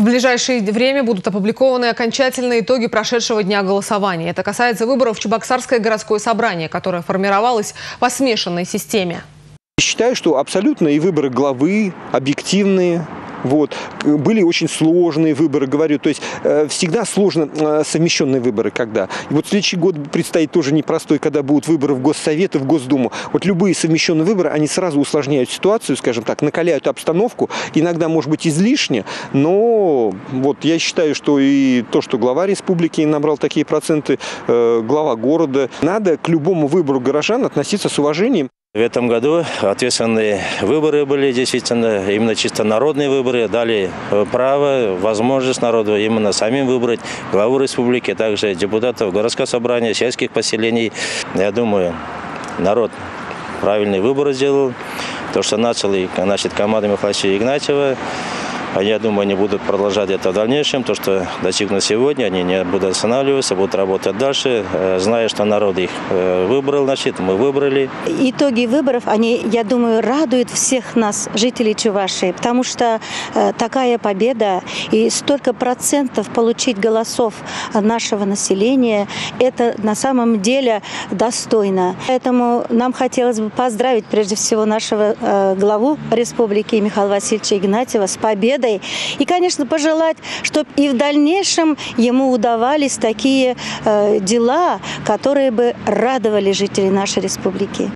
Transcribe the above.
В ближайшее время будут опубликованы окончательные итоги прошедшего дня голосования. Это касается выборов в Чебоксарское городское собрание, которое формировалось по смешанной системе. Считаю, что абсолютно и выборы главы объективные, вот. Были очень сложные выборы, говорю, то есть э, всегда сложно э, совмещенные выборы, когда. И вот следующий год предстоит тоже непростой, когда будут выборы в Госсовет и в Госдуму. Вот любые совмещенные выборы, они сразу усложняют ситуацию, скажем так, накаляют обстановку, иногда, может быть, излишне, но вот я считаю, что и то, что глава республики набрал такие проценты, э, глава города, надо к любому выбору горожан относиться с уважением. В этом году ответственные выборы были действительно, именно чисто народные выборы, дали э, право, возможность народу именно самим выбрать главу республики, также депутатов городского собрания, сельских поселений. Я думаю, народ правильный выбор сделал. То, что начал, значит, команда Михаила Игнатьева, я думаю, они будут продолжать это в дальнейшем. То, что достигнут сегодня, они не будут останавливаться, будут работать дальше, э, зная, что народ их э, выбрал, значит, мы выбрали. Итоги выборов, они, я думаю, радуют всех нас, жителей Чувашии, потому что э, такая победа и столько процентов получить голосов нашего населения, это на самом деле достойно. Поэтому нам хотелось бы поздравить прежде всего нашего главу республики Михаила Васильевича Игнатьева с победой победой. И, конечно, пожелать, чтобы и в дальнейшем ему удавались такие э, дела, которые бы радовали жителей нашей республики.